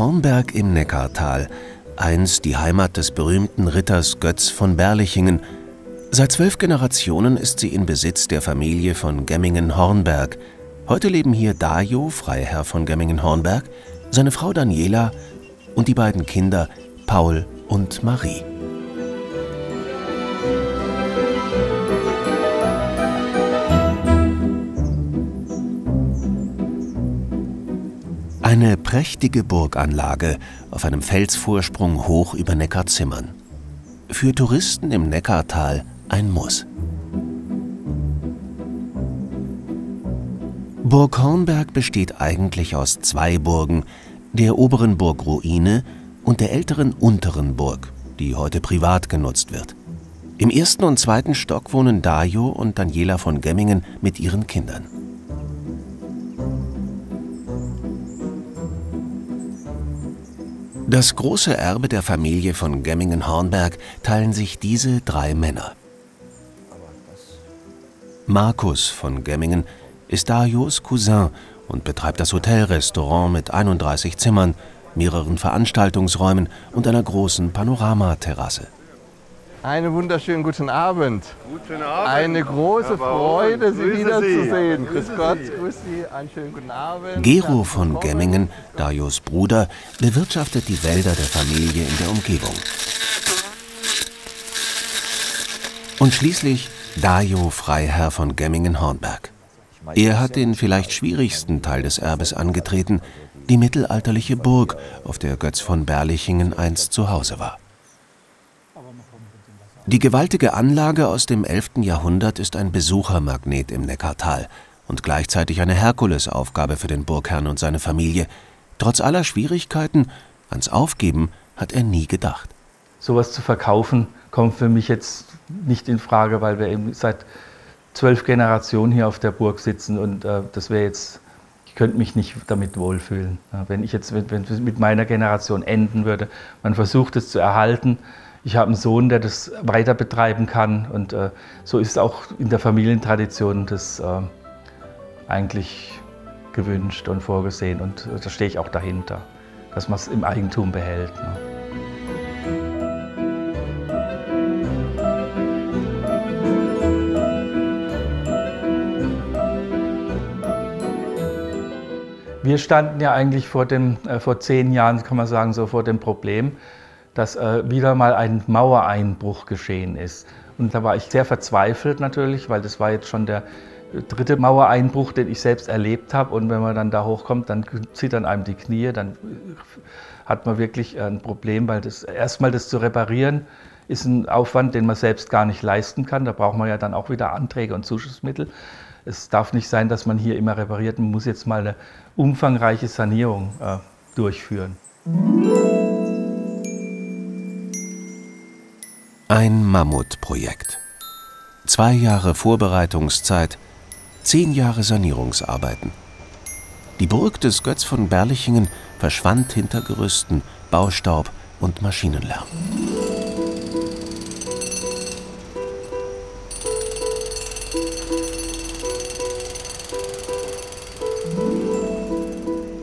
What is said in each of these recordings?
Hornberg im Neckartal, einst die Heimat des berühmten Ritters Götz von Berlichingen. Seit zwölf Generationen ist sie in Besitz der Familie von Gemmingen-Hornberg. Heute leben hier Dajo, Freiherr von Gemmingen-Hornberg, seine Frau Daniela und die beiden Kinder Paul und Marie. Eine prächtige Burganlage auf einem Felsvorsprung hoch über Neckarzimmern. Für Touristen im Neckartal ein Muss. Burg Hornberg besteht eigentlich aus zwei Burgen, der oberen Burgruine und der älteren unteren Burg, die heute privat genutzt wird. Im ersten und zweiten Stock wohnen Dajo und Daniela von Gemmingen mit ihren Kindern. Das große Erbe der Familie von Gemmingen-Hornberg teilen sich diese drei Männer. Markus von Gemmingen ist Darios Cousin und betreibt das Hotelrestaurant mit 31 Zimmern, mehreren Veranstaltungsräumen und einer großen Panoramaterrasse. Einen wunderschönen guten Abend. Guten Abend. Eine große Freude, Sie wiederzusehen. Sie. Grüß Grüße Gott, Sie. grüß Sie. Einen schönen guten Abend. Gero von Gemmingen, Darios Bruder, bewirtschaftet die Wälder der Familie in der Umgebung. Und schließlich Dajo Freiherr von Gemmingen-Hornberg. Er hat den vielleicht schwierigsten Teil des Erbes angetreten, die mittelalterliche Burg, auf der Götz von Berlichingen einst zu Hause war. Die gewaltige Anlage aus dem 11. Jahrhundert ist ein Besuchermagnet im Neckartal und gleichzeitig eine Herkulesaufgabe für den Burgherrn und seine Familie. Trotz aller Schwierigkeiten, ans Aufgeben hat er nie gedacht. sowas zu verkaufen, kommt für mich jetzt nicht in Frage, weil wir eben seit zwölf Generationen hier auf der Burg sitzen und äh, das wäre jetzt, ich könnte mich nicht damit wohlfühlen. Wenn ich jetzt wenn, mit meiner Generation enden würde, man versucht es zu erhalten. Ich habe einen Sohn, der das weiter betreiben kann und äh, so ist auch in der Familientradition das äh, eigentlich gewünscht und vorgesehen und äh, da stehe ich auch dahinter, dass man es im Eigentum behält. Ne. Wir standen ja eigentlich vor, dem, äh, vor zehn Jahren, kann man sagen, so vor dem Problem, dass äh, wieder mal ein Mauereinbruch geschehen ist. Und da war ich sehr verzweifelt natürlich, weil das war jetzt schon der dritte Mauereinbruch, den ich selbst erlebt habe. Und wenn man dann da hochkommt, dann zittern einem die Knie, dann hat man wirklich ein Problem, weil das erstmal das zu reparieren ist ein Aufwand, den man selbst gar nicht leisten kann. Da braucht man ja dann auch wieder Anträge und Zuschussmittel. Es darf nicht sein, dass man hier immer repariert. Man muss jetzt mal eine umfangreiche Sanierung äh, durchführen. Ein Mammutprojekt. Zwei Jahre Vorbereitungszeit, zehn Jahre Sanierungsarbeiten. Die Burg des Götz von Berlichingen verschwand hinter Gerüsten, Baustaub und Maschinenlärm.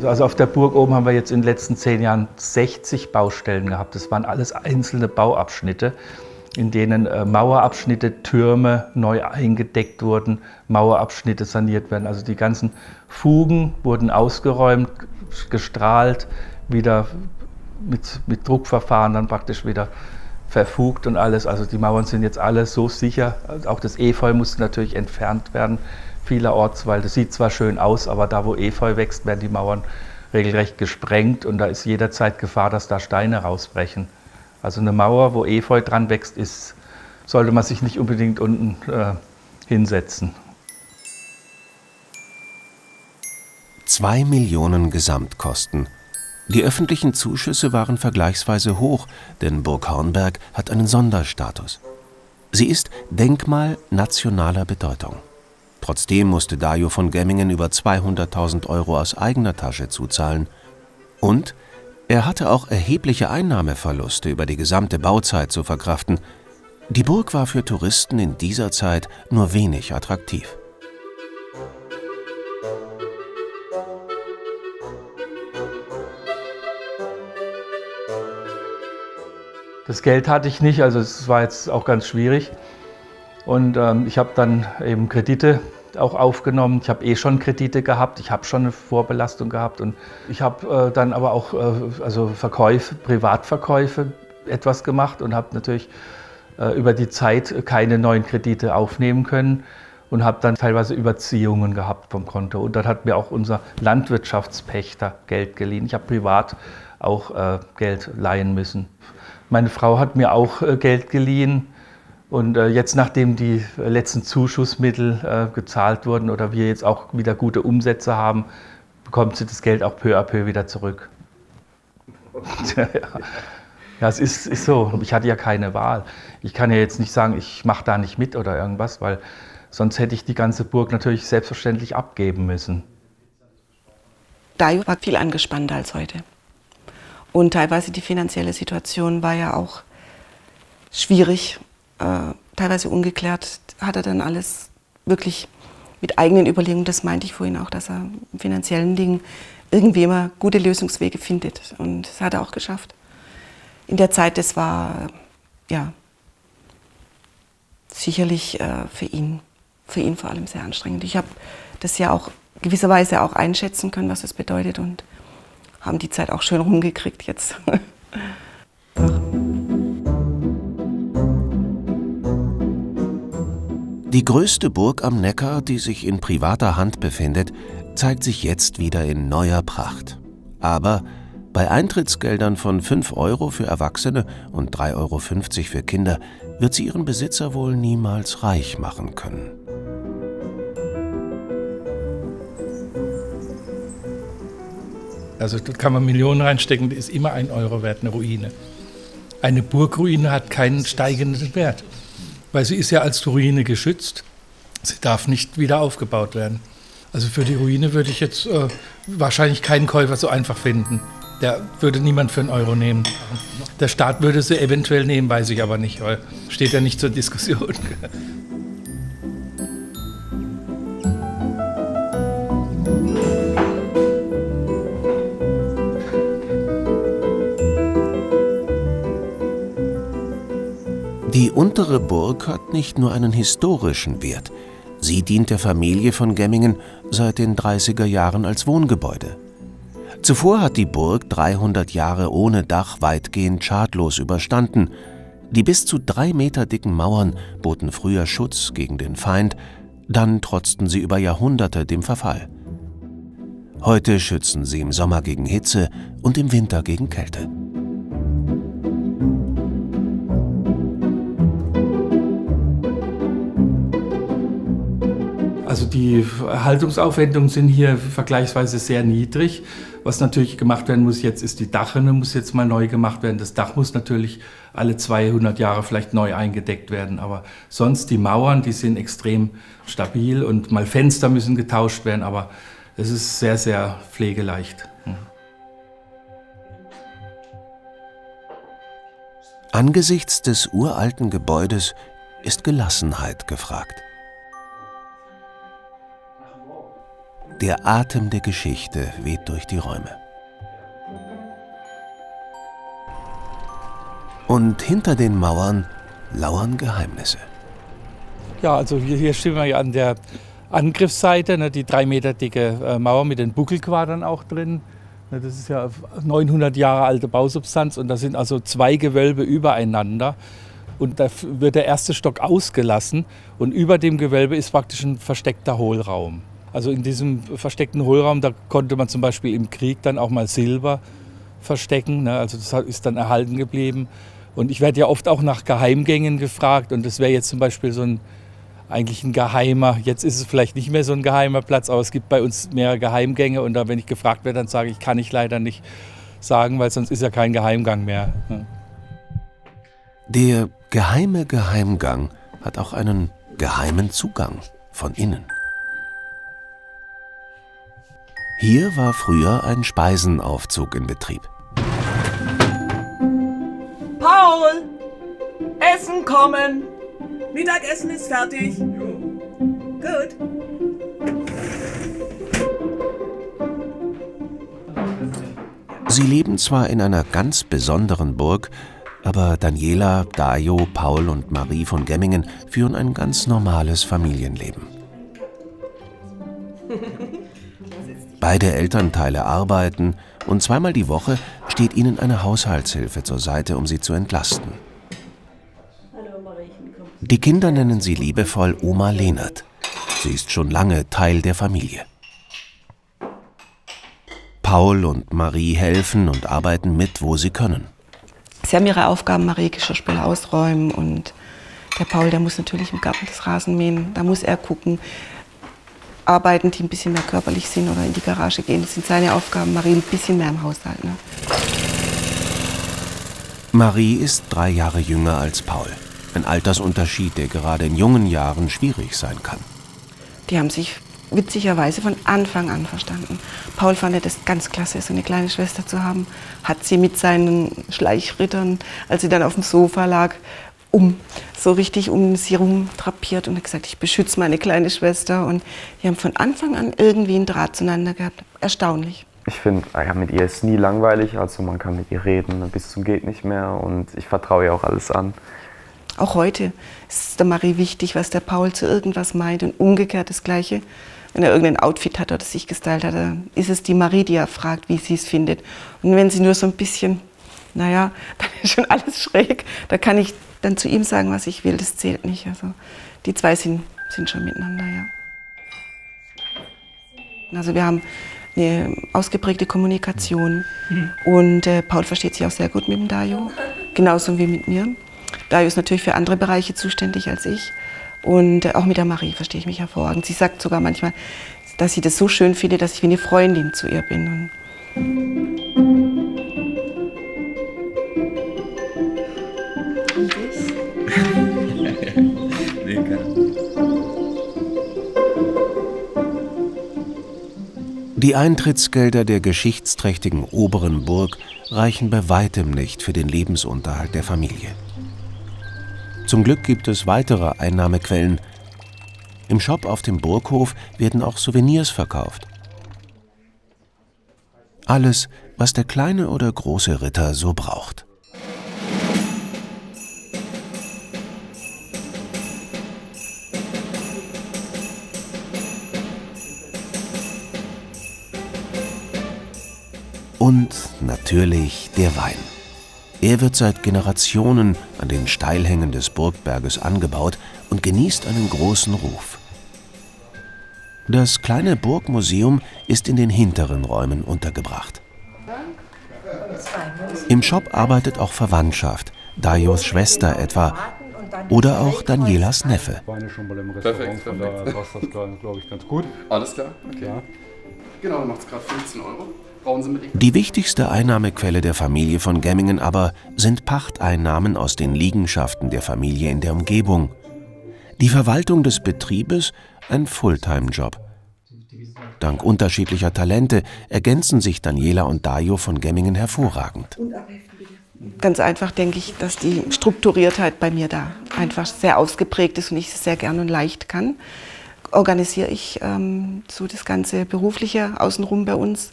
Also auf der Burg oben haben wir jetzt in den letzten zehn Jahren 60 Baustellen gehabt. Das waren alles einzelne Bauabschnitte, in denen äh, Mauerabschnitte, Türme neu eingedeckt wurden, Mauerabschnitte saniert werden. Also die ganzen Fugen wurden ausgeräumt, gestrahlt, wieder mit, mit Druckverfahren dann praktisch wieder verfugt und alles. Also die Mauern sind jetzt alle so sicher. Auch das Efeu musste natürlich entfernt werden vielerorts, weil das sieht zwar schön aus, aber da wo Efeu wächst, werden die Mauern regelrecht gesprengt und da ist jederzeit Gefahr, dass da Steine rausbrechen. Also eine Mauer, wo Efeu dran wächst, ist, sollte man sich nicht unbedingt unten äh, hinsetzen. Zwei Millionen Gesamtkosten. Die öffentlichen Zuschüsse waren vergleichsweise hoch, denn Burg Hornberg hat einen Sonderstatus. Sie ist Denkmal nationaler Bedeutung. Trotzdem musste Dajo von Gemmingen über 200.000 Euro aus eigener Tasche zuzahlen. Und er hatte auch erhebliche Einnahmeverluste über die gesamte Bauzeit zu verkraften. Die Burg war für Touristen in dieser Zeit nur wenig attraktiv. Das Geld hatte ich nicht, also es war jetzt auch ganz schwierig. Und ähm, ich habe dann eben Kredite auch aufgenommen. Ich habe eh schon Kredite gehabt, ich habe schon eine Vorbelastung gehabt und ich habe äh, dann aber auch äh, also Verkäufe, Privatverkäufe etwas gemacht und habe natürlich äh, über die Zeit keine neuen Kredite aufnehmen können und habe dann teilweise Überziehungen gehabt vom Konto. Und dann hat mir auch unser Landwirtschaftspächter Geld geliehen. Ich habe privat auch äh, Geld leihen müssen. Meine Frau hat mir auch äh, Geld geliehen. Und äh, jetzt, nachdem die letzten Zuschussmittel äh, gezahlt wurden oder wir jetzt auch wieder gute Umsätze haben, bekommt sie das Geld auch peu à peu wieder zurück. ja. ja, es ist, ist so. Ich hatte ja keine Wahl. Ich kann ja jetzt nicht sagen, ich mache da nicht mit oder irgendwas, weil Sonst hätte ich die ganze Burg natürlich selbstverständlich abgeben müssen. Da war viel angespannter als heute. Und teilweise die finanzielle Situation war ja auch schwierig, äh, teilweise ungeklärt. Hat er dann alles wirklich mit eigenen Überlegungen, das meinte ich vorhin auch, dass er im finanziellen Dingen irgendwie immer gute Lösungswege findet. Und das hat er auch geschafft. In der Zeit, das war ja sicherlich äh, für ihn für ihn vor allem sehr anstrengend. Ich habe das ja auch gewisserweise auch einschätzen können, was das bedeutet und haben die Zeit auch schön rumgekriegt jetzt. Die größte Burg am Neckar, die sich in privater Hand befindet, zeigt sich jetzt wieder in neuer Pracht. Aber bei Eintrittsgeldern von 5 Euro für Erwachsene und 3,50 Euro für Kinder wird sie ihren Besitzer wohl niemals reich machen können. Also dort kann man Millionen reinstecken, die ist immer ein Euro wert, eine Ruine. Eine Burgruine hat keinen steigenden Wert, weil sie ist ja als Ruine geschützt. Sie darf nicht wieder aufgebaut werden. Also für die Ruine würde ich jetzt äh, wahrscheinlich keinen Käufer so einfach finden. Der würde niemand für einen Euro nehmen. Der Staat würde sie eventuell nehmen, weiß ich aber nicht, weil steht ja nicht zur Diskussion. Die untere Burg hat nicht nur einen historischen Wert. Sie dient der Familie von Gemmingen seit den 30er Jahren als Wohngebäude. Zuvor hat die Burg 300 Jahre ohne Dach weitgehend schadlos überstanden. Die bis zu drei Meter dicken Mauern boten früher Schutz gegen den Feind, dann trotzten sie über Jahrhunderte dem Verfall. Heute schützen sie im Sommer gegen Hitze und im Winter gegen Kälte. Also die Erhaltungsaufwendungen sind hier vergleichsweise sehr niedrig. Was natürlich gemacht werden muss jetzt, ist die Dachrinne muss jetzt mal neu gemacht werden. Das Dach muss natürlich alle 200 Jahre vielleicht neu eingedeckt werden. Aber sonst die Mauern, die sind extrem stabil und mal Fenster müssen getauscht werden. Aber es ist sehr, sehr pflegeleicht. Angesichts des uralten Gebäudes ist Gelassenheit gefragt. Der Atem der Geschichte weht durch die Räume. Und hinter den Mauern lauern Geheimnisse. Ja, also hier stehen wir ja an der Angriffsseite, ne, die drei Meter dicke äh, Mauer mit den Buckelquadern auch drin. Ne, das ist ja 900 Jahre alte Bausubstanz und da sind also zwei Gewölbe übereinander. Und da wird der erste Stock ausgelassen und über dem Gewölbe ist praktisch ein versteckter Hohlraum. Also in diesem versteckten Hohlraum, da konnte man zum Beispiel im Krieg dann auch mal Silber verstecken. Ne? Also das ist dann erhalten geblieben. Und ich werde ja oft auch nach Geheimgängen gefragt. Und das wäre jetzt zum Beispiel so ein eigentlich ein geheimer, jetzt ist es vielleicht nicht mehr so ein geheimer Platz, aber es gibt bei uns mehrere Geheimgänge. Und da, wenn ich gefragt werde, dann sage ich, kann ich leider nicht sagen, weil sonst ist ja kein Geheimgang mehr. Ne? Der geheime Geheimgang hat auch einen geheimen Zugang von innen. Hier war früher ein Speisenaufzug in Betrieb. Paul! Essen kommen! Mittagessen ist fertig. Gut. Sie leben zwar in einer ganz besonderen Burg, Aber Daniela, Dajo, Paul und Marie von Gemmingen führen ein ganz normales Familienleben. Beide Elternteile arbeiten und zweimal die Woche steht ihnen eine Haushaltshilfe zur Seite, um sie zu entlasten. Die Kinder nennen sie liebevoll Oma Lehnert. Sie ist schon lange Teil der Familie. Paul und Marie helfen und arbeiten mit, wo sie können. Sie haben ihre Aufgaben, Marie Geschirrspüler ausräumen und der Paul, der muss natürlich im Garten das Rasen mähen. Da muss er gucken, arbeiten, die ein bisschen mehr körperlich sind oder in die Garage gehen. Das sind seine Aufgaben. Marie ein bisschen mehr im Haushalt. Ne? Marie ist drei Jahre jünger als Paul. Ein Altersunterschied, der gerade in jungen Jahren schwierig sein kann. Die haben sich witzigerweise von Anfang an verstanden. Paul fand das ganz klasse, so eine kleine Schwester zu haben. Hat sie mit seinen Schleichrittern, als sie dann auf dem Sofa lag, um, so richtig um sie rum drapiert und hat gesagt, ich beschütze meine kleine Schwester. Und die haben von Anfang an irgendwie einen Draht zueinander gehabt. Erstaunlich. Ich finde, ja, mit ihr ist nie langweilig, also man kann mit ihr reden bis zum geht nicht mehr und ich vertraue ihr auch alles an. Auch heute ist der Marie wichtig, was der Paul zu irgendwas meint und umgekehrt das Gleiche. Wenn er irgendein Outfit hat oder sich gestylt hat, dann ist es die Marie, die er fragt, wie sie es findet. Und wenn sie nur so ein bisschen, naja, dann ist schon alles schräg. Da kann ich dann zu ihm sagen, was ich will, das zählt nicht. Also die zwei sind, sind schon miteinander, ja. Also wir haben eine ausgeprägte Kommunikation mhm. und äh, Paul versteht sich auch sehr gut mit dem Dario, genauso wie mit mir. Dario ist natürlich für andere Bereiche zuständig als ich und äh, auch mit der Marie verstehe ich mich hervorragend. Sie sagt sogar manchmal, dass sie das so schön findet, dass ich wie eine Freundin zu ihr bin. Und Die Eintrittsgelder der geschichtsträchtigen oberen Burg reichen bei weitem nicht für den Lebensunterhalt der Familie. Zum Glück gibt es weitere Einnahmequellen. Im Shop auf dem Burghof werden auch Souvenirs verkauft. Alles, was der kleine oder große Ritter so braucht. Und natürlich der Wein. Er wird seit Generationen an den Steilhängen des Burgberges angebaut und genießt einen großen Ruf. Das kleine Burgmuseum ist in den hinteren Räumen untergebracht. Im Shop arbeitet auch Verwandtschaft, Dajos Schwester etwa oder auch Danielas Neffe. Perfekt, perfekt. Da passt das, glaube ich, ganz gut. Alles klar, okay. Genau, macht es gerade 15 Euro. Die wichtigste Einnahmequelle der Familie von Gemmingen aber sind Pachteinnahmen aus den Liegenschaften der Familie in der Umgebung. Die Verwaltung des Betriebes ein Fulltime-Job. Dank unterschiedlicher Talente ergänzen sich Daniela und Dajo von Gemmingen hervorragend. Ganz einfach denke ich, dass die Strukturiertheit bei mir da einfach sehr ausgeprägt ist und ich es sehr gern und leicht kann. Organisiere ich ähm, so das ganze Berufliche außenrum bei uns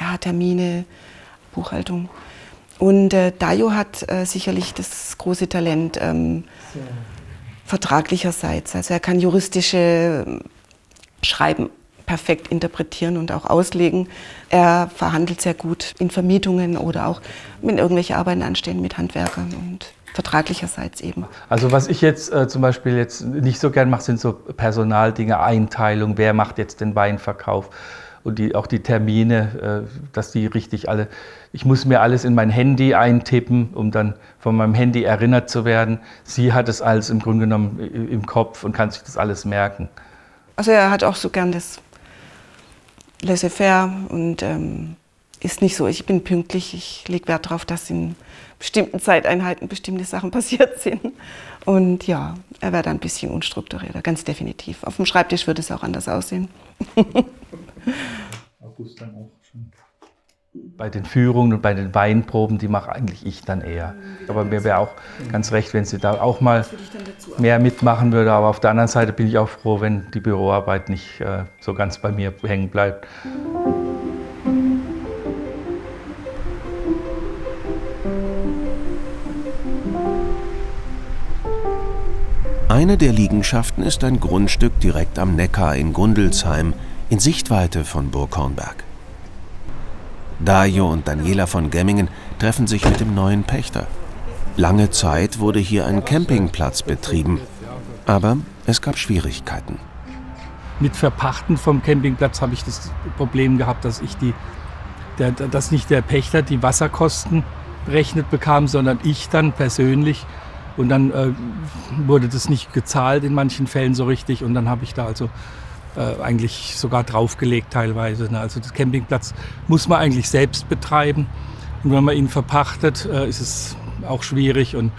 ja, Termine, Buchhaltung. Und äh, Dayo hat äh, sicherlich das große Talent ähm, vertraglicherseits. Also er kann juristische ähm, Schreiben perfekt interpretieren und auch auslegen. Er verhandelt sehr gut in Vermietungen oder auch, wenn irgendwelche Arbeiten anstehen mit Handwerkern und vertraglicherseits eben. Also was ich jetzt äh, zum Beispiel jetzt nicht so gern mache, sind so Personaldinge, Einteilung, wer macht jetzt den Weinverkauf und die, auch die Termine, äh, dass die richtig alle, ich muss mir alles in mein Handy eintippen, um dann von meinem Handy erinnert zu werden. Sie hat es alles im Grunde genommen im Kopf und kann sich das alles merken. Also er hat auch so gern das laissez-faire und ähm, ist nicht so, ich bin pünktlich, ich lege Wert darauf, dass in bestimmten Zeiteinheiten bestimmte Sachen passiert sind. Und ja, er wäre da ein bisschen unstrukturierter, ganz definitiv. Auf dem Schreibtisch würde es auch anders aussehen. August dann auch schon. Bei den Führungen und bei den Weinproben, die mache eigentlich ich dann eher. Aber mir wäre auch ganz recht, wenn sie da auch mal mehr mitmachen würde. Aber auf der anderen Seite bin ich auch froh, wenn die Büroarbeit nicht äh, so ganz bei mir hängen bleibt. Eine der Liegenschaften ist ein Grundstück direkt am Neckar in Gundelsheim, in Sichtweite von Burg Hornberg. Dajo und Daniela von Gemmingen treffen sich mit dem neuen Pächter. Lange Zeit wurde hier ein Campingplatz betrieben, aber es gab Schwierigkeiten. Mit Verpachten vom Campingplatz habe ich das Problem gehabt, dass ich die, der, dass nicht der Pächter die Wasserkosten berechnet bekam, sondern ich dann persönlich. Und dann äh, wurde das nicht gezahlt in manchen Fällen so richtig. Und dann habe ich da also äh, eigentlich sogar draufgelegt teilweise. Ne? Also das Campingplatz muss man eigentlich selbst betreiben. Und wenn man ihn verpachtet, äh, ist es auch schwierig. Und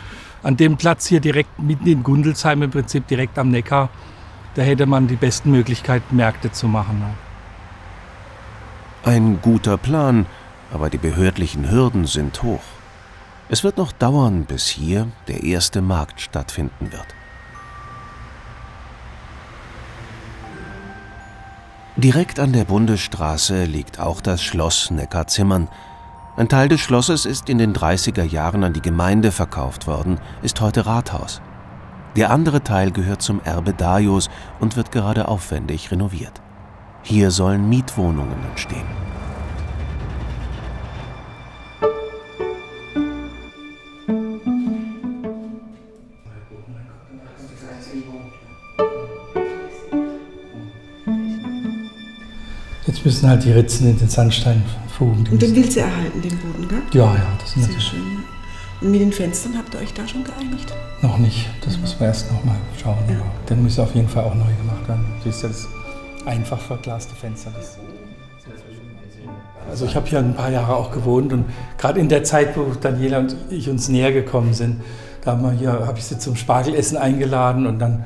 an dem Platz hier direkt mitten in Gundelsheim im Prinzip direkt am Neckar, da hätte man die besten Möglichkeiten, Märkte zu machen. Ne? Ein guter Plan, aber die behördlichen Hürden sind hoch. Es wird noch dauern, bis hier der erste Markt stattfinden wird. Direkt an der Bundesstraße liegt auch das Schloss Neckarzimmern. Ein Teil des Schlosses ist in den 30er Jahren an die Gemeinde verkauft worden, ist heute Rathaus. Der andere Teil gehört zum Erbe Dajos und wird gerade aufwendig renoviert. Hier sollen Mietwohnungen entstehen. Müssen halt die Ritzen in den Sandsteinfugen. Und den willst du erhalten, den Boden, gell? Ja, ja, das ist Sehr schön. Und mit den Fenstern habt ihr euch da schon geeinigt? Noch nicht. Das muss man erst noch mal schauen. Ja. Aber der muss auf jeden Fall auch neu gemacht werden. Siehst du, das einfach verglaste Fenster. Das also ich habe hier ein paar Jahre auch gewohnt und gerade in der Zeit, wo Daniela und ich uns näher gekommen sind, da haben wir hier, habe ich sie zum Spargelessen eingeladen und dann,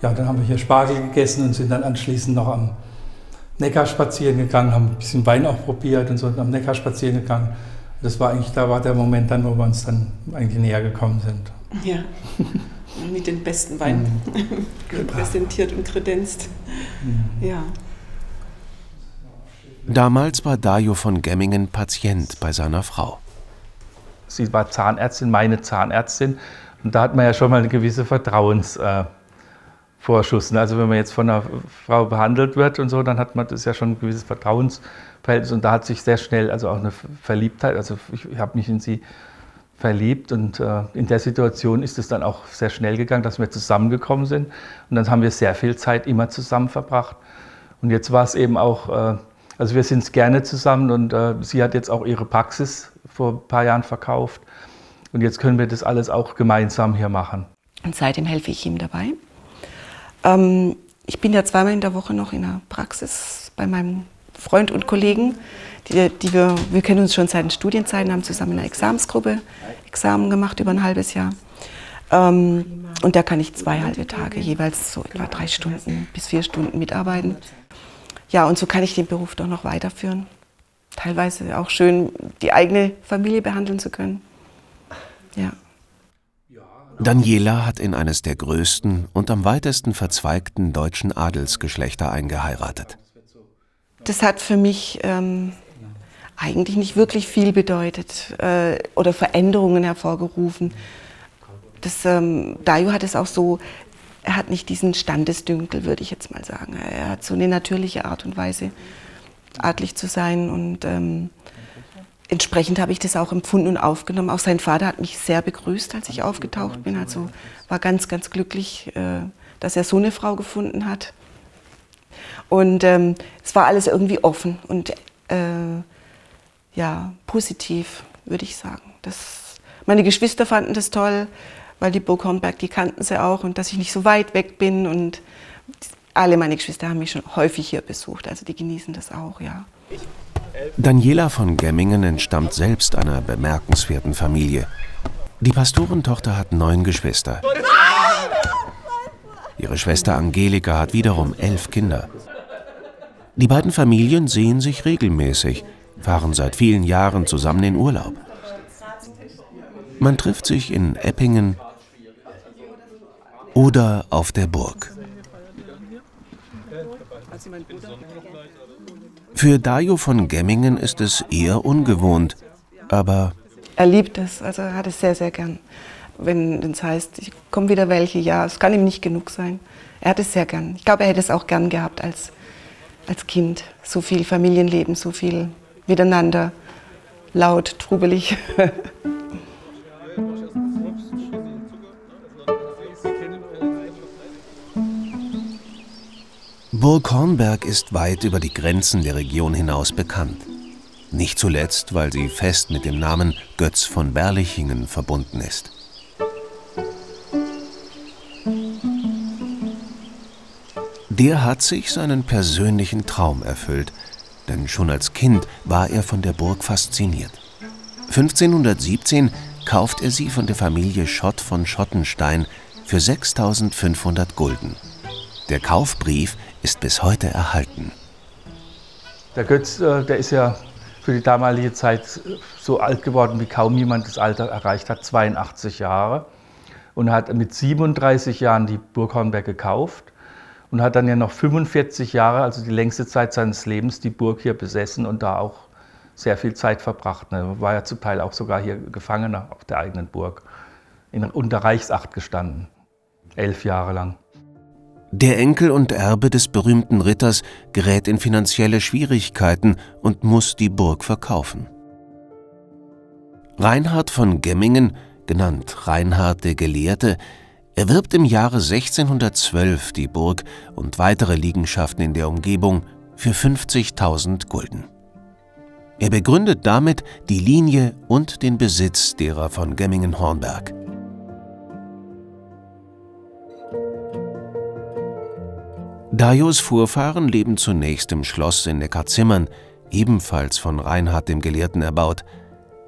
ja, dann haben wir hier Spargel gegessen und sind dann anschließend noch am Neckar spazieren gegangen, haben ein bisschen Wein auch probiert und so und am Neckar spazieren gegangen. Das war eigentlich, da war der Moment dann, wo wir uns dann eigentlich näher gekommen sind. Ja. Mit den besten Weinen präsentiert und kredenzt. Ja. Damals war Dajo von Gemmingen Patient bei seiner Frau. Sie war Zahnärztin, meine Zahnärztin. Und da hat man ja schon mal eine gewisse Vertrauensvorschuss. Äh, also wenn man jetzt von einer Frau behandelt wird und so, dann hat man das ja schon ein gewisses Vertrauensverhältnis. Und da hat sich sehr schnell, also auch eine Verliebtheit, also ich, ich habe mich in sie verliebt und äh, in der Situation ist es dann auch sehr schnell gegangen, dass wir zusammengekommen sind. Und dann haben wir sehr viel Zeit immer zusammen verbracht. Und jetzt war es eben auch, äh, also wir sind gerne zusammen und äh, sie hat jetzt auch ihre Praxis vor ein paar Jahren verkauft. Und jetzt können wir das alles auch gemeinsam hier machen. Und seitdem helfe ich ihm dabei. Ähm, ich bin ja zweimal in der Woche noch in der Praxis bei meinem Freund und Kollegen. Die, die wir, wir kennen uns schon seit den Studienzeiten, haben zusammen eine Examensgruppe Examen gemacht über ein halbes Jahr. Ähm, und da kann ich zwei halbe Tage jeweils so etwa drei Stunden bis vier Stunden mitarbeiten. Ja, und so kann ich den Beruf doch noch weiterführen. Teilweise auch schön, die eigene Familie behandeln zu können. Ja. Daniela hat in eines der größten und am weitesten verzweigten deutschen Adelsgeschlechter eingeheiratet. Das hat für mich ähm, eigentlich nicht wirklich viel bedeutet äh, oder Veränderungen hervorgerufen. Das, ähm, Dayo hat es auch so, er hat nicht diesen Standesdünkel, würde ich jetzt mal sagen. Er hat so eine natürliche Art und Weise, adlig zu sein und ähm, entsprechend habe ich das auch empfunden und aufgenommen. Auch sein Vater hat mich sehr begrüßt, als ich aufgetaucht bin. Also war ganz, ganz glücklich, äh, dass er so eine Frau gefunden hat. Und ähm, es war alles irgendwie offen und äh, ja, positiv, würde ich sagen. Das, meine Geschwister fanden das toll, weil die Burg Hornberg, die kannten sie auch und dass ich nicht so weit weg bin und alle meine Geschwister haben mich schon häufig hier besucht, also die genießen das auch, ja. Daniela von Gemmingen entstammt selbst einer bemerkenswerten Familie. Die Pastorentochter hat neun Geschwister. Ihre Schwester Angelika hat wiederum elf Kinder. Die beiden Familien sehen sich regelmäßig, fahren seit vielen Jahren zusammen in Urlaub. Man trifft sich in Eppingen oder auf der Burg. Für Dajo von Gemmingen ist es eher ungewohnt, aber... Er liebt es, also er hat es sehr, sehr gern. wenn es heißt, ich komme wieder welche, ja, es kann ihm nicht genug sein. Er hat es sehr gern. Ich glaube, er hätte es auch gern gehabt als, als Kind. So viel Familienleben, so viel miteinander, laut, trubelig. Burg Hornberg ist weit über die Grenzen der Region hinaus bekannt. Nicht zuletzt, weil sie fest mit dem Namen Götz von Berlichingen verbunden ist. Der hat sich seinen persönlichen Traum erfüllt, denn schon als Kind war er von der Burg fasziniert. 1517 kauft er sie von der Familie Schott von Schottenstein für 6500 Gulden. Der Kaufbrief ist bis heute erhalten. Der Götz, äh, der ist ja für die damalige Zeit so alt geworden, wie kaum jemand das Alter erreicht hat, 82 Jahre. Und hat mit 37 Jahren die Burg Hornberg gekauft und hat dann ja noch 45 Jahre, also die längste Zeit seines Lebens, die Burg hier besessen und da auch sehr viel Zeit verbracht. Er war ja zum Teil auch sogar hier Gefangener auf der eigenen Burg, in, unter Reichsacht gestanden, elf Jahre lang. Der Enkel und Erbe des berühmten Ritters gerät in finanzielle Schwierigkeiten und muss die Burg verkaufen. Reinhard von Gemmingen, genannt Reinhard der Gelehrte, erwirbt im Jahre 1612 die Burg und weitere Liegenschaften in der Umgebung für 50.000 Gulden. Er begründet damit die Linie und den Besitz derer von Gemmingen-Hornberg. Dajos Vorfahren leben zunächst im Schloss in Neckarzimmern, ebenfalls von Reinhard dem Gelehrten erbaut.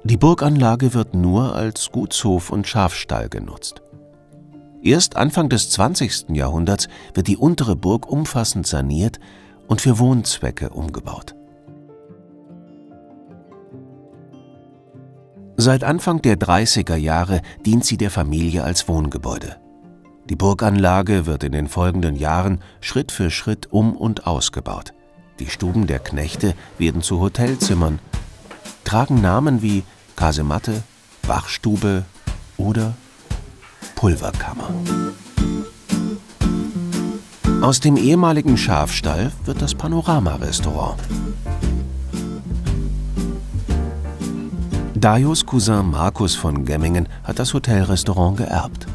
Die Burganlage wird nur als Gutshof und Schafstall genutzt. Erst Anfang des 20. Jahrhunderts wird die untere Burg umfassend saniert und für Wohnzwecke umgebaut. Seit Anfang der 30er Jahre dient sie der Familie als Wohngebäude. Die Burganlage wird in den folgenden Jahren Schritt für Schritt um und ausgebaut. Die Stuben der Knechte werden zu Hotelzimmern, tragen Namen wie Kasematte, Wachstube oder Pulverkammer. Aus dem ehemaligen Schafstall wird das Panorama-Restaurant. Dajos Cousin Markus von Gemmingen hat das Hotelrestaurant geerbt.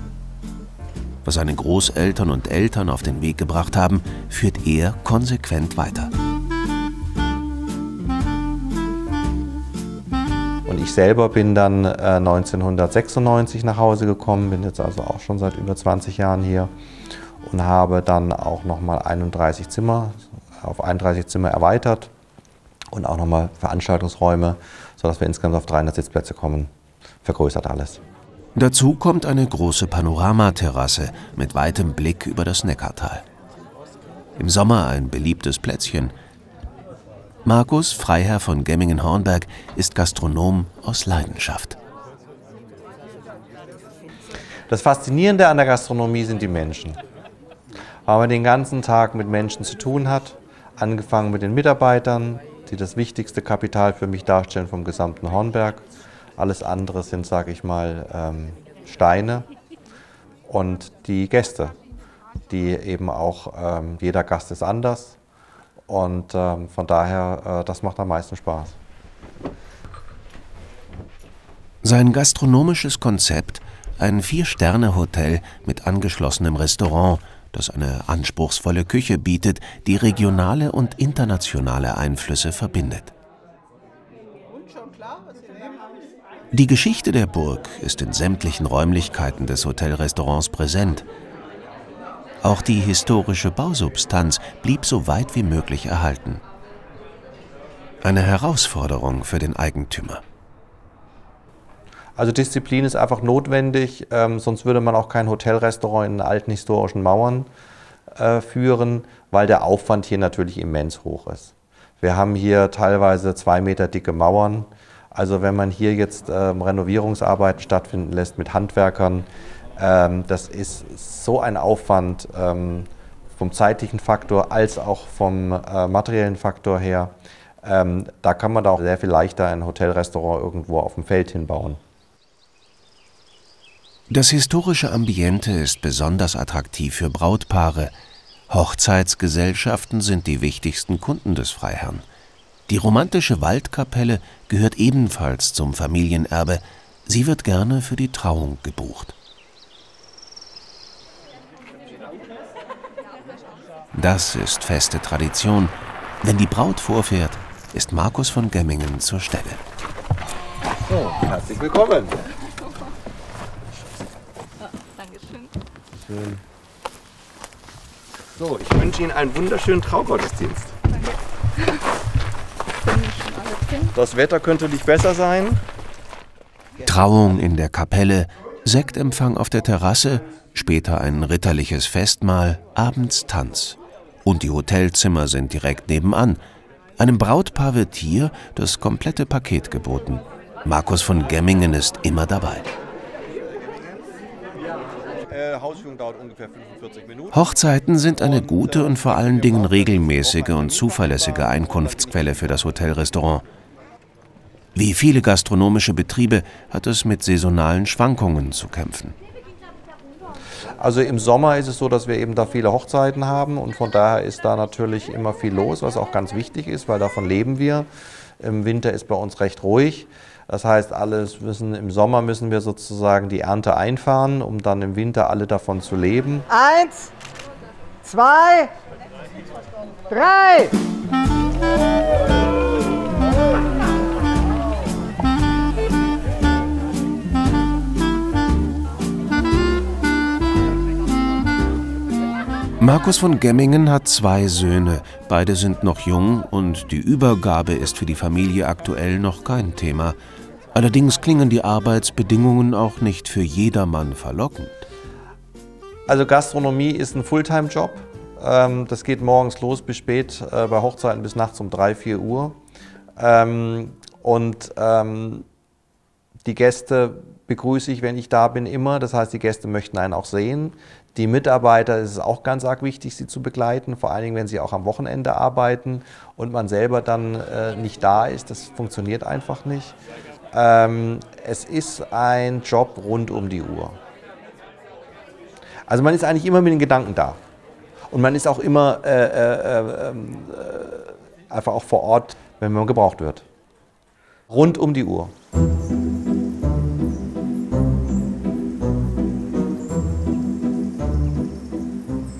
Was seine Großeltern und Eltern auf den Weg gebracht haben, führt er konsequent weiter. Und ich selber bin dann äh, 1996 nach Hause gekommen, bin jetzt also auch schon seit über 20 Jahren hier und habe dann auch nochmal 31 Zimmer auf 31 Zimmer erweitert und auch nochmal Veranstaltungsräume, sodass wir insgesamt auf 300 Sitzplätze kommen. Vergrößert alles. Dazu kommt eine große Panoramaterrasse mit weitem Blick über das Neckartal. Im Sommer ein beliebtes Plätzchen. Markus, Freiherr von Gemmingen-Hornberg, ist Gastronom aus Leidenschaft. Das Faszinierende an der Gastronomie sind die Menschen. Weil man den ganzen Tag mit Menschen zu tun hat, angefangen mit den Mitarbeitern, die das wichtigste Kapital für mich darstellen vom gesamten Hornberg, alles andere sind, sage ich mal, ähm, Steine und die Gäste, die eben auch, ähm, jeder Gast ist anders und ähm, von daher, äh, das macht am meisten Spaß. Sein gastronomisches Konzept, ein Vier-Sterne-Hotel mit angeschlossenem Restaurant, das eine anspruchsvolle Küche bietet, die regionale und internationale Einflüsse verbindet. Die Geschichte der Burg ist in sämtlichen Räumlichkeiten des Hotelrestaurants präsent. Auch die historische Bausubstanz blieb so weit wie möglich erhalten. Eine Herausforderung für den Eigentümer. Also Disziplin ist einfach notwendig, ähm, sonst würde man auch kein Hotelrestaurant in alten historischen Mauern äh, führen, weil der Aufwand hier natürlich immens hoch ist. Wir haben hier teilweise zwei Meter dicke Mauern, also wenn man hier jetzt ähm, Renovierungsarbeiten stattfinden lässt mit Handwerkern, ähm, das ist so ein Aufwand ähm, vom zeitlichen Faktor als auch vom äh, materiellen Faktor her. Ähm, da kann man da auch sehr viel leichter ein Hotelrestaurant irgendwo auf dem Feld hinbauen. Das historische Ambiente ist besonders attraktiv für Brautpaare. Hochzeitsgesellschaften sind die wichtigsten Kunden des Freiherrn. Die romantische Waldkapelle gehört ebenfalls zum Familienerbe. Sie wird gerne für die Trauung gebucht. Das ist feste Tradition. Wenn die Braut vorfährt, ist Markus von Gemmingen zur Stelle. So, herzlich willkommen. Dankeschön. Schön. So, ich wünsche Ihnen einen wunderschönen Traugottesdienst. Das Wetter könnte nicht besser sein. Trauung in der Kapelle, Sektempfang auf der Terrasse, später ein ritterliches Festmahl, abends Tanz. Und die Hotelzimmer sind direkt nebenan. Einem Brautpaar wird hier das komplette Paket geboten. Markus von Gemmingen ist immer dabei. Äh, Hausführung dauert ungefähr 45 Minuten. Hochzeiten sind eine gute und vor allen Dingen regelmäßige und zuverlässige Einkunftsquelle für das Hotelrestaurant. Wie viele gastronomische Betriebe hat es mit saisonalen Schwankungen zu kämpfen. Also im Sommer ist es so, dass wir eben da viele Hochzeiten haben und von daher ist da natürlich immer viel los, was auch ganz wichtig ist, weil davon leben wir. Im Winter ist bei uns recht ruhig. Das heißt, alles müssen, im Sommer müssen wir sozusagen die Ernte einfahren, um dann im Winter alle davon zu leben. Eins, zwei, drei. Markus von Gemmingen hat zwei Söhne. Beide sind noch jung und die Übergabe ist für die Familie aktuell noch kein Thema. Allerdings klingen die Arbeitsbedingungen auch nicht für jedermann verlockend. Also Gastronomie ist ein Fulltime-Job. Ähm, das geht morgens los bis spät, äh, bei Hochzeiten bis nachts um 3, 4 Uhr. Ähm, und ähm, die Gäste begrüße ich, wenn ich da bin, immer. Das heißt, die Gäste möchten einen auch sehen. Die Mitarbeiter ist es auch ganz arg wichtig, sie zu begleiten, vor allen Dingen, wenn sie auch am Wochenende arbeiten und man selber dann äh, nicht da ist. Das funktioniert einfach nicht. Ähm, es ist ein Job rund um die Uhr. Also man ist eigentlich immer mit den Gedanken da. Und man ist auch immer äh, äh, ähm, äh, einfach auch vor Ort, wenn man gebraucht wird. Rund um die Uhr.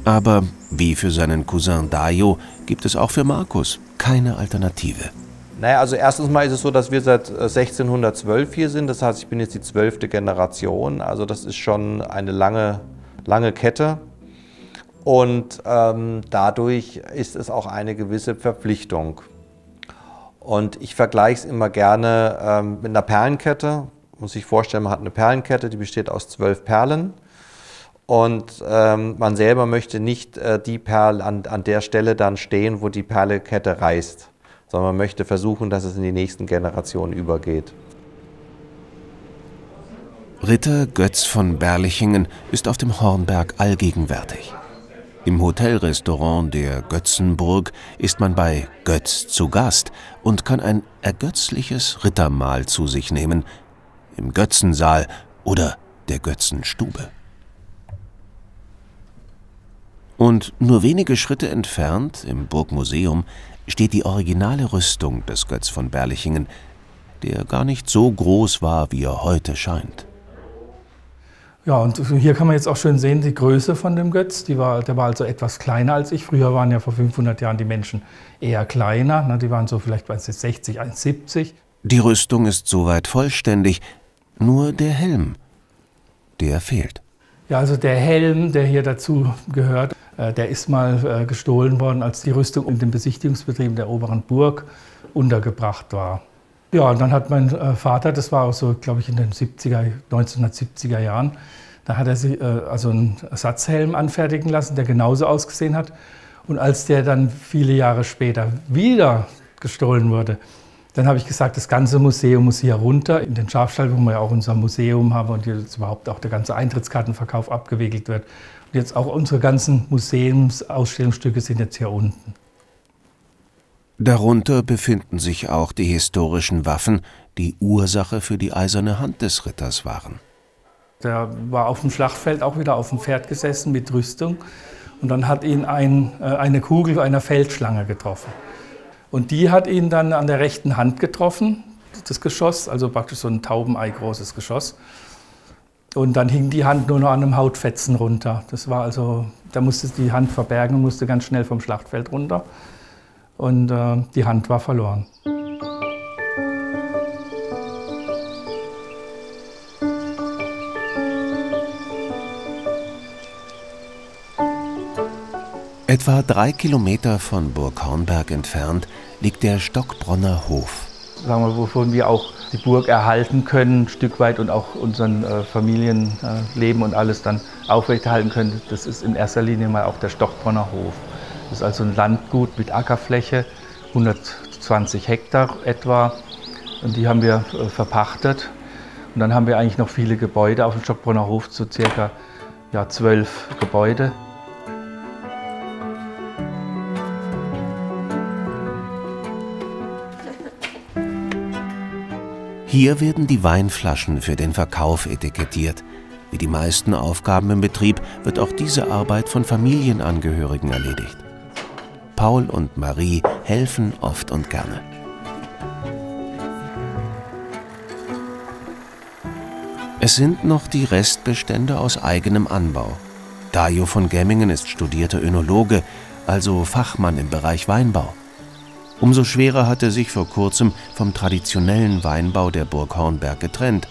Aber wie für seinen Cousin Dayo gibt es auch für Markus keine Alternative. Naja, also erstens mal ist es so, dass wir seit 1612 hier sind. Das heißt, ich bin jetzt die zwölfte Generation. Also das ist schon eine lange, lange Kette. Und ähm, dadurch ist es auch eine gewisse Verpflichtung. Und ich vergleiche es immer gerne ähm, mit einer Perlenkette. Man muss sich vorstellen, man hat eine Perlenkette, die besteht aus zwölf Perlen. Und ähm, man selber möchte nicht äh, die Perle an, an der Stelle dann stehen, wo die Perlekette reißt, sondern man möchte versuchen, dass es in die nächsten Generationen übergeht. Ritter Götz von Berlichingen ist auf dem Hornberg allgegenwärtig. Im Hotelrestaurant der Götzenburg ist man bei Götz zu Gast und kann ein ergötzliches Rittermahl zu sich nehmen, im Götzensaal oder der Götzenstube. Und nur wenige Schritte entfernt, im Burgmuseum, steht die originale Rüstung des Götz von Berlichingen, der gar nicht so groß war, wie er heute scheint. Ja, und hier kann man jetzt auch schön sehen, die Größe von dem Götz. Die war, der war also etwas kleiner als ich. Früher waren ja vor 500 Jahren die Menschen eher kleiner. Ne? Die waren so vielleicht 1,60, 1,70. Die Rüstung ist soweit vollständig, nur der Helm, der fehlt. Ja, also der Helm, der hier dazu gehört, der ist mal äh, gestohlen worden, als die Rüstung in den Besichtigungsbetrieben der oberen Burg untergebracht war. Ja, und dann hat mein äh, Vater, das war auch so, glaube ich, in den 70er, 1970er Jahren, da hat er sich äh, also einen Ersatzhelm anfertigen lassen, der genauso ausgesehen hat. Und als der dann viele Jahre später wieder gestohlen wurde, dann habe ich gesagt, das ganze Museum muss hier runter in den Schafstall, wo wir ja auch unser Museum haben und jetzt überhaupt auch der ganze Eintrittskartenverkauf abgewickelt wird. Und jetzt auch unsere ganzen Museumsausstellungsstücke sind jetzt hier unten. Darunter befinden sich auch die historischen Waffen, die Ursache für die eiserne Hand des Ritters waren. Der war auf dem Schlachtfeld auch wieder auf dem Pferd gesessen mit Rüstung. Und dann hat ihn ein, äh, eine Kugel einer Feldschlange getroffen. Und die hat ihn dann an der rechten Hand getroffen, das Geschoss, also praktisch so ein Taubenei großes Geschoss. Und dann hing die Hand nur noch an einem Hautfetzen runter. Das war also, da musste die Hand verbergen und musste ganz schnell vom Schlachtfeld runter. Und äh, die Hand war verloren. Etwa drei Kilometer von Burg Hornberg entfernt liegt der Stockbronner Hof. Sagen wir, wovon wir auch die Burg erhalten können, ein Stück weit und auch unseren äh, Familienleben äh, und alles dann aufrechterhalten können. Das ist in erster Linie mal auch der Stockbronner Hof. Das ist also ein Landgut mit Ackerfläche, 120 Hektar etwa. Und die haben wir äh, verpachtet. Und dann haben wir eigentlich noch viele Gebäude auf dem Stockbronner Hof, so circa ja, zwölf Gebäude. Hier werden die Weinflaschen für den Verkauf etikettiert. Wie die meisten Aufgaben im Betrieb wird auch diese Arbeit von Familienangehörigen erledigt. Paul und Marie helfen oft und gerne. Es sind noch die Restbestände aus eigenem Anbau. Dajo von Gemmingen ist studierter Önologe, also Fachmann im Bereich Weinbau. Umso schwerer hat er sich vor kurzem vom traditionellen Weinbau der Burg Hornberg getrennt.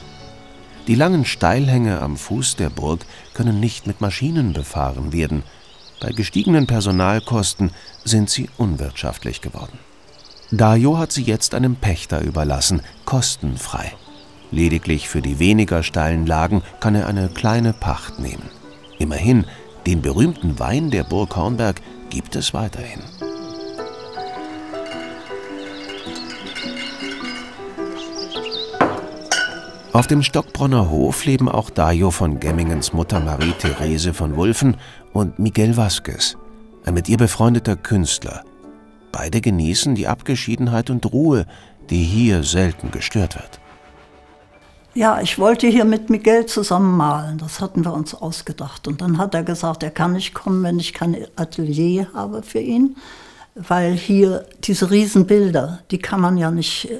Die langen Steilhänge am Fuß der Burg können nicht mit Maschinen befahren werden. Bei gestiegenen Personalkosten sind sie unwirtschaftlich geworden. Dajo hat sie jetzt einem Pächter überlassen, kostenfrei. Lediglich für die weniger steilen Lagen kann er eine kleine Pacht nehmen. Immerhin, den berühmten Wein der Burg Hornberg gibt es weiterhin. Auf dem Stockbronner Hof leben auch Dajo von Gemmingens Mutter Marie-Therese von Wulfen und Miguel Vasquez, ein mit ihr befreundeter Künstler. Beide genießen die Abgeschiedenheit und Ruhe, die hier selten gestört wird. Ja, ich wollte hier mit Miguel zusammen malen. Das hatten wir uns ausgedacht. Und dann hat er gesagt, er kann nicht kommen, wenn ich kein Atelier habe für ihn. Weil hier diese Riesenbilder, die kann man ja nicht äh,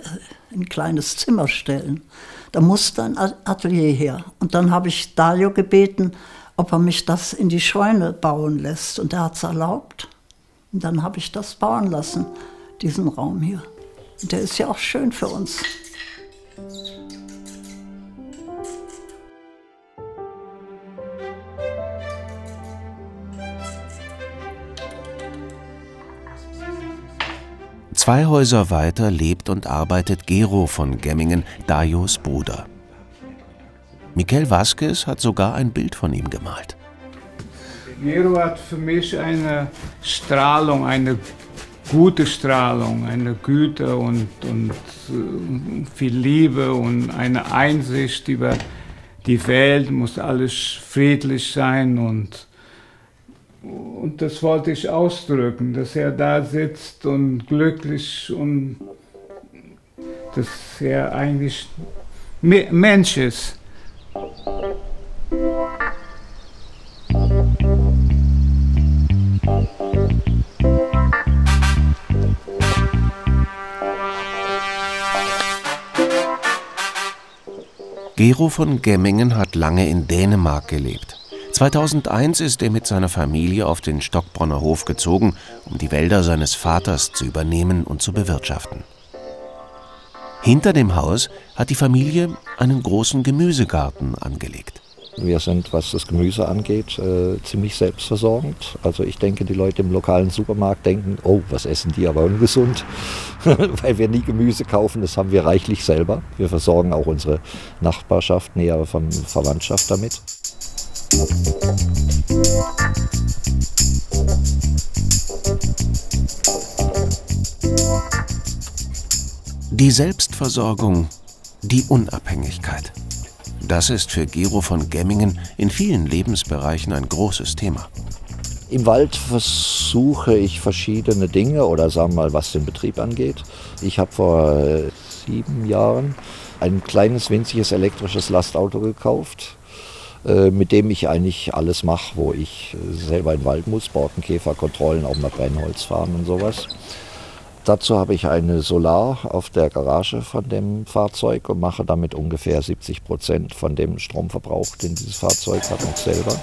in ein kleines Zimmer stellen. Da musste ein Atelier her. Und dann habe ich Dario gebeten, ob er mich das in die Scheune bauen lässt. Und er hat es erlaubt. Und dann habe ich das bauen lassen, diesen Raum hier. Und der ist ja auch schön für uns. Zwei Häuser weiter lebt und arbeitet Gero von Gemmingen, Dajos Bruder. Miquel Vasquez hat sogar ein Bild von ihm gemalt. Gero hat für mich eine Strahlung, eine gute Strahlung, eine Güte und, und äh, viel Liebe und eine Einsicht über die Welt, muss alles friedlich sein und und das wollte ich ausdrücken, dass er da sitzt und glücklich und dass er eigentlich Mensch ist. Gero von Gemmingen hat lange in Dänemark gelebt. 2001 ist er mit seiner Familie auf den Stockbronner Hof gezogen, um die Wälder seines Vaters zu übernehmen und zu bewirtschaften. Hinter dem Haus hat die Familie einen großen Gemüsegarten angelegt. Wir sind, was das Gemüse angeht, äh, ziemlich selbstversorgend. Also ich denke, die Leute im lokalen Supermarkt denken, oh, was essen die, aber ungesund, weil wir nie Gemüse kaufen. Das haben wir reichlich selber. Wir versorgen auch unsere Nachbarschaft, nähere Verwandtschaft damit. Die Selbstversorgung, die Unabhängigkeit. Das ist für Gero von Gemmingen in vielen Lebensbereichen ein großes Thema. Im Wald versuche ich verschiedene Dinge oder sagen wir mal, was den Betrieb angeht. Ich habe vor sieben Jahren ein kleines winziges elektrisches Lastauto gekauft äh, mit dem ich eigentlich alles mache, wo ich selber in den Wald muss, Borkenkäferkontrollen, auch mal Brennholz fahren und sowas. Dazu habe ich eine Solar auf der Garage von dem Fahrzeug und mache damit ungefähr 70 Prozent von dem Stromverbrauch, den dieses Fahrzeug hat, noch selber.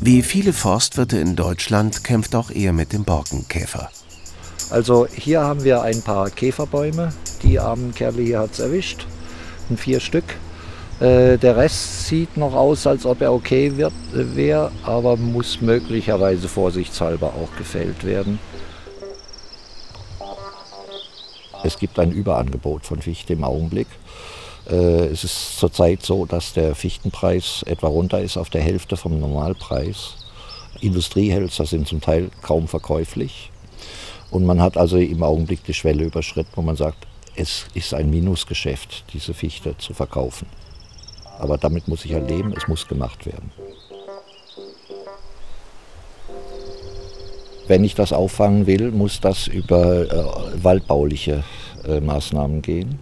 Wie viele Forstwirte in Deutschland kämpft auch er mit dem Borkenkäfer. Also hier haben wir ein paar Käferbäume. Die armen Kerle hier hat es erwischt. Ein vier Stück. Äh, der Rest sieht noch aus, als ob er okay äh, wäre, aber muss möglicherweise vorsichtshalber auch gefällt werden. Es gibt ein Überangebot von Fichte im Augenblick. Äh, es ist zurzeit so, dass der Fichtenpreis etwa runter ist auf der Hälfte vom Normalpreis. Industriehölzer sind zum Teil kaum verkäuflich. Und man hat also im Augenblick die Schwelle überschritten, wo man sagt, es ist ein Minusgeschäft, diese Fichte zu verkaufen. Aber damit muss ich ja leben, es muss gemacht werden. Wenn ich das auffangen will, muss das über äh, waldbauliche äh, Maßnahmen gehen.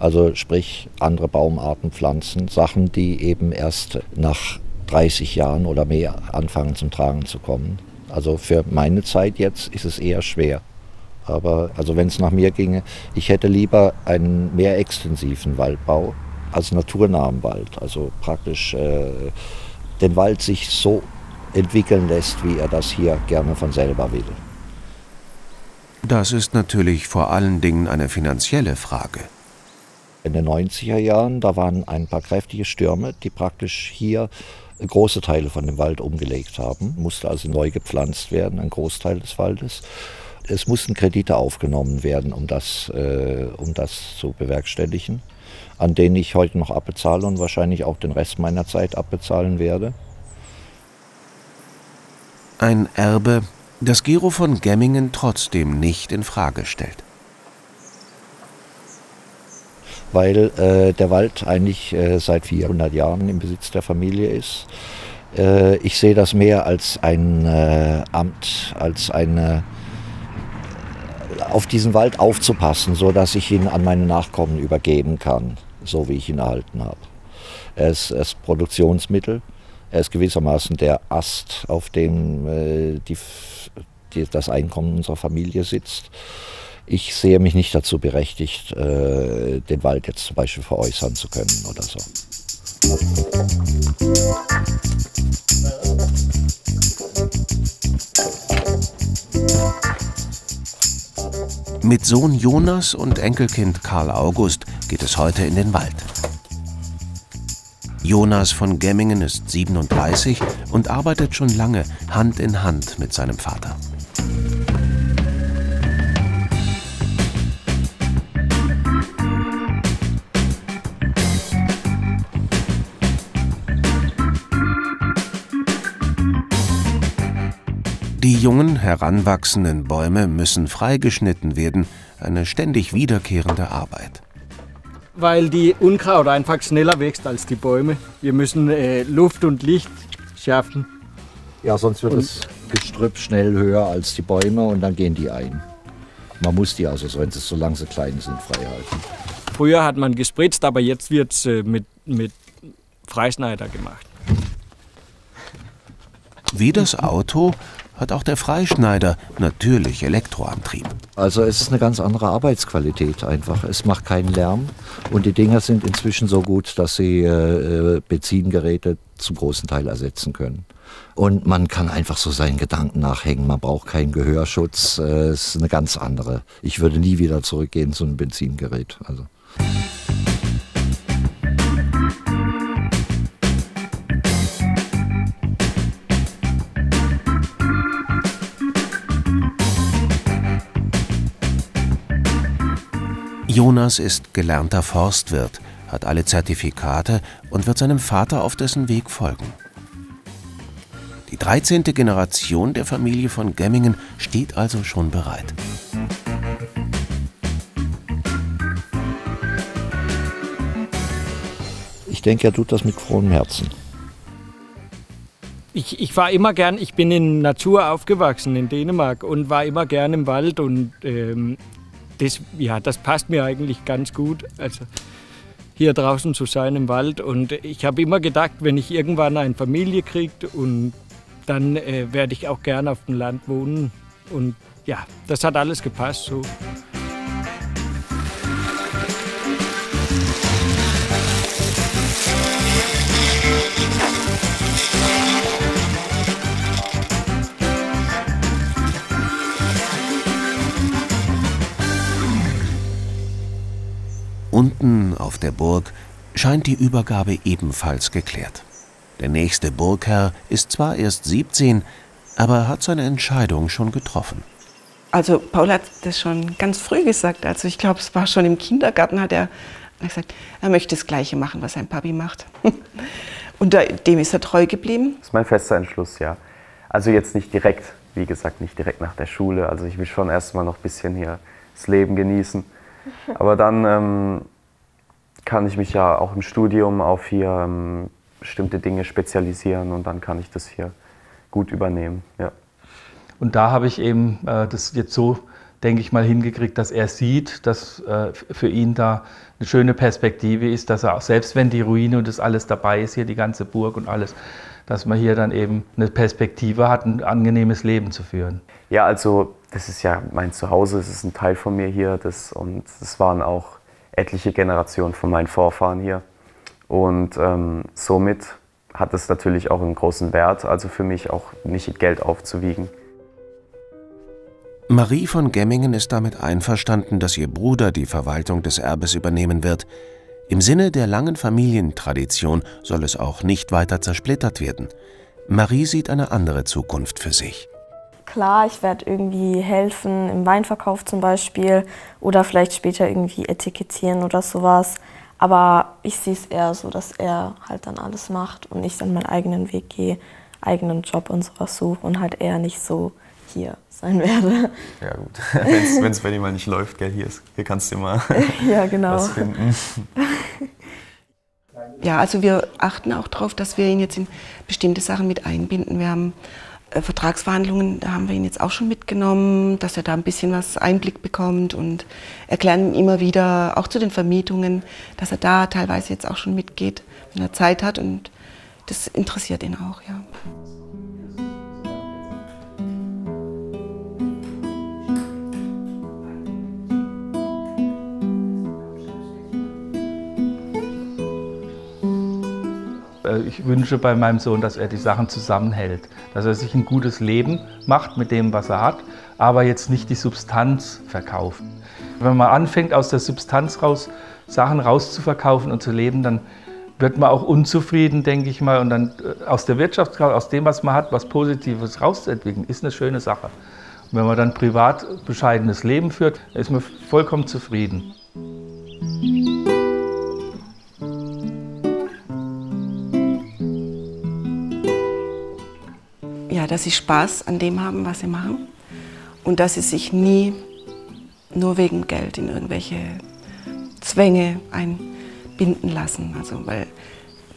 Also sprich andere Baumarten pflanzen, Sachen, die eben erst nach 30 Jahren oder mehr anfangen zum Tragen zu kommen. Also für meine Zeit jetzt ist es eher schwer. Aber also wenn es nach mir ginge, ich hätte lieber einen mehr extensiven Waldbau als naturnahen Wald. Also praktisch äh, den Wald sich so entwickeln lässt, wie er das hier gerne von selber will. Das ist natürlich vor allen Dingen eine finanzielle Frage. In den 90er Jahren, da waren ein paar kräftige Stürme, die praktisch hier große Teile von dem Wald umgelegt haben. Musste also neu gepflanzt werden, ein Großteil des Waldes. Es mussten Kredite aufgenommen werden, um das, äh, um das zu bewerkstelligen, an denen ich heute noch abbezahle und wahrscheinlich auch den Rest meiner Zeit abbezahlen werde. Ein Erbe, das Gero von Gemmingen trotzdem nicht in Frage stellt weil äh, der Wald eigentlich äh, seit 400 Jahren im Besitz der Familie ist. Äh, ich sehe das mehr als ein äh, Amt, als eine auf diesen Wald aufzupassen, so dass ich ihn an meine Nachkommen übergeben kann, so wie ich ihn erhalten habe. Er ist, er ist Produktionsmittel. Er ist gewissermaßen der Ast, auf dem äh, die, die, das Einkommen unserer Familie sitzt. Ich sehe mich nicht dazu berechtigt, äh, den Wald jetzt zum Beispiel veräußern zu können oder so. Mit Sohn Jonas und Enkelkind Karl August geht es heute in den Wald. Jonas von Gemmingen ist 37 und arbeitet schon lange Hand in Hand mit seinem Vater. Die jungen, heranwachsenden Bäume müssen freigeschnitten werden, eine ständig wiederkehrende Arbeit. Weil die Unkraut einfach schneller wächst als die Bäume. Wir müssen äh, Luft und Licht schaffen. Ja, sonst wird und das Gestrüpp schnell höher als die Bäume und dann gehen die ein. Man muss die also, wenn sie, solange sie klein sind, frei halten. Früher hat man gespritzt, aber jetzt wird es äh, mit, mit Freischneider gemacht. Wie das Auto hat auch der Freischneider natürlich Elektroantrieb. Also es ist eine ganz andere Arbeitsqualität einfach. Es macht keinen Lärm und die Dinger sind inzwischen so gut, dass sie äh, Benzingeräte zum großen Teil ersetzen können. Und man kann einfach so seinen Gedanken nachhängen. Man braucht keinen Gehörschutz. Äh, es ist eine ganz andere. Ich würde nie wieder zurückgehen zu einem Benzingerät. Also. Jonas ist gelernter Forstwirt, hat alle Zertifikate und wird seinem Vater auf dessen Weg folgen. Die 13. Generation der Familie von Gemmingen steht also schon bereit. Ich denke, er tut das mit frohem Herzen. ich, ich war immer gern, ich bin in Natur aufgewachsen in Dänemark und war immer gern im Wald und ähm, das, ja, das passt mir eigentlich ganz gut. Also hier draußen zu sein im Wald und ich habe immer gedacht, wenn ich irgendwann eine Familie kriege und dann äh, werde ich auch gern auf dem Land wohnen und ja, das hat alles gepasst so. Unten auf der Burg scheint die Übergabe ebenfalls geklärt. Der nächste Burgherr ist zwar erst 17, aber hat seine Entscheidung schon getroffen. Also Paul hat das schon ganz früh gesagt. Also ich glaube, es war schon im Kindergarten, hat er gesagt, er möchte das Gleiche machen, was sein Papi macht. Und dem ist er treu geblieben. Das ist mein fester Entschluss, ja. Also jetzt nicht direkt, wie gesagt, nicht direkt nach der Schule. Also ich will schon erstmal noch ein bisschen hier das Leben genießen. Aber dann ähm, kann ich mich ja auch im Studium auf hier ähm, bestimmte Dinge spezialisieren und dann kann ich das hier gut übernehmen. Ja. Und da habe ich eben äh, das jetzt so, denke ich mal, hingekriegt, dass er sieht, dass äh, für ihn da eine schöne Perspektive ist, dass er auch, selbst wenn die Ruine und das alles dabei ist, hier die ganze Burg und alles, dass man hier dann eben eine Perspektive hat, ein angenehmes Leben zu führen. Ja, also das ist ja mein Zuhause, es ist ein Teil von mir hier das, und es waren auch etliche Generationen von meinen Vorfahren hier. Und ähm, somit hat es natürlich auch einen großen Wert, also für mich auch nicht Geld aufzuwiegen. Marie von Gemmingen ist damit einverstanden, dass ihr Bruder die Verwaltung des Erbes übernehmen wird. Im Sinne der langen Familientradition soll es auch nicht weiter zersplittert werden. Marie sieht eine andere Zukunft für sich. Klar, ich werde irgendwie helfen im Weinverkauf zum Beispiel oder vielleicht später irgendwie etikettieren oder sowas. Aber ich sehe es eher so, dass er halt dann alles macht und ich dann meinen eigenen Weg gehe, eigenen Job und sowas suche und halt eher nicht so hier sein werde. Ja gut, wenn es bei dir mal nicht läuft, gell, hier, ist, hier kannst du immer ja, genau. was finden. Ja, also wir achten auch darauf, dass wir ihn jetzt in bestimmte Sachen mit einbinden. Wir haben äh, Vertragsverhandlungen, da haben wir ihn jetzt auch schon mitgenommen, dass er da ein bisschen was Einblick bekommt und erklären ihm immer wieder, auch zu den Vermietungen, dass er da teilweise jetzt auch schon mitgeht, wenn er Zeit hat und das interessiert ihn auch, ja. Ich wünsche bei meinem Sohn, dass er die Sachen zusammenhält, dass er sich ein gutes Leben macht mit dem, was er hat, aber jetzt nicht die Substanz verkauft. Wenn man anfängt, aus der Substanz raus Sachen rauszuverkaufen und zu leben, dann wird man auch unzufrieden, denke ich mal. Und dann äh, aus der Wirtschaft, aus dem, was man hat, was Positives rauszuentwickeln, ist eine schöne Sache. Und wenn man dann privat bescheidenes Leben führt, ist man vollkommen zufrieden. Dass sie Spaß an dem haben, was sie machen und dass sie sich nie nur wegen Geld in irgendwelche Zwänge einbinden lassen. Also, weil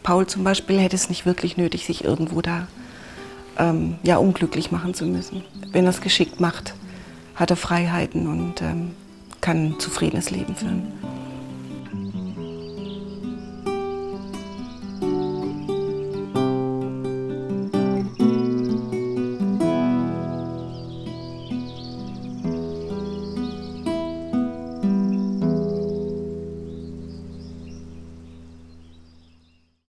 Paul zum Beispiel hätte es nicht wirklich nötig, sich irgendwo da ähm, ja, unglücklich machen zu müssen. Wenn er es geschickt macht, hat er Freiheiten und ähm, kann ein zufriedenes Leben führen.